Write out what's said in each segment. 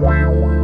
Thank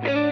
Hey.